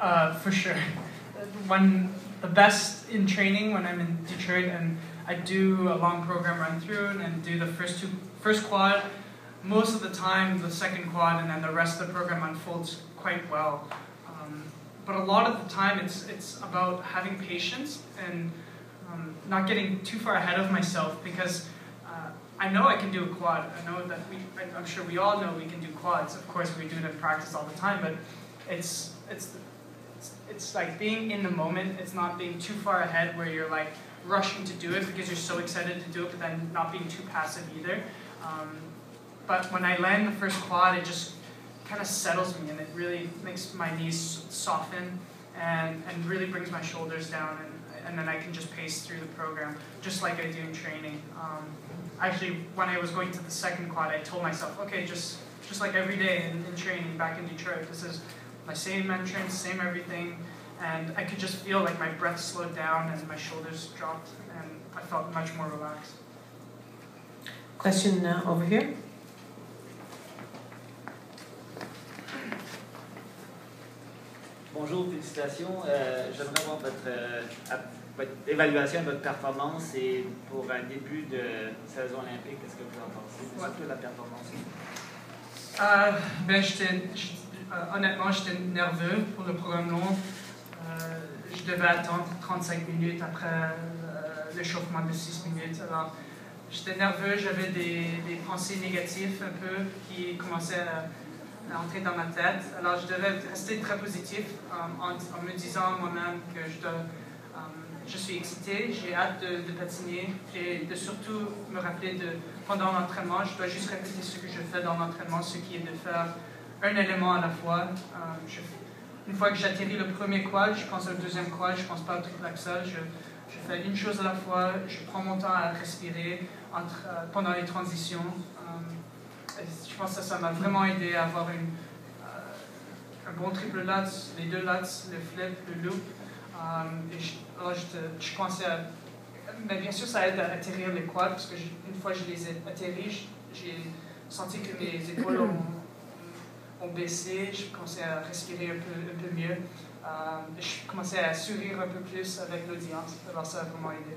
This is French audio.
Uh, for sure. When the best in training when I'm in Detroit and I do a long program run through and do the first two first quad. Most of the time, the second quad and then the rest of the program unfolds quite well. Um, but a lot of the time, it's it's about having patience and um, not getting too far ahead of myself because uh, I know I can do a quad. I know that we. I'm sure we all know we can do quads. Of course, we do it in practice all the time, but it's it's it's, like being in the moment. It's not being too far ahead where you're like rushing to do it because you're so excited to do it, but then not being too passive either. Um, but when I land the first quad, it just kind of settles me and it really makes my knees soften and, and really brings my shoulders down and, and then I can just pace through the program just like I do in training. Um, actually, when I was going to the second quad, I told myself, okay, just just like every day in, in training back in Detroit, this is my same entrance, same everything, and I could just feel like my breath slowed down and my shoulders dropped, and I felt much more relaxed. Question uh, over here. Bonjour, félicitations. Euh, J'aimerais avoir votre, euh, votre, évaluation de votre performance et pour un début de saison olympique, qu'est-ce que vous en pensez? Ouais. Surtout la performance. Euh, ben, euh, honnêtement, j'étais nerveux pour le programme long. Euh, je devais attendre 35 minutes après euh, l'échauffement de 6 minutes. Alors, j'étais nerveux, j'avais des, pensées négatives un peu qui commençaient à, entrer dans ma tête. Alors, je devais rester très positif en, en, me disant moi-même que je, dois, je suis excité, j'ai hâte de, de, patiner et de surtout me rappeler de pendant l'entraînement, je dois juste répéter ce que je fais dans l'entraînement, ce qui est de faire un élément à la fois. je une fois que j'atterris le premier quad, je pense au deuxième quad, je pense pas au truc l'axal, je, je, fais une chose à la fois, je prends mon temps à respirer euh, pendant les transitions. Euh, je pense que ça m'a vraiment aidé à avoir euh, un bon triple lats, les deux lats, le flip, le loop. et je, je, à... Mais bien sûr, ça aide à atterrir les quads, parce que une fois que je les ai atterris, j'ai senti que mes épaules ont ont baissé, je commençais à respirer un peu, un peu mieux. Euh, je commençais à sourire un peu plus avec l'audience. Alors ça a vraiment aidé.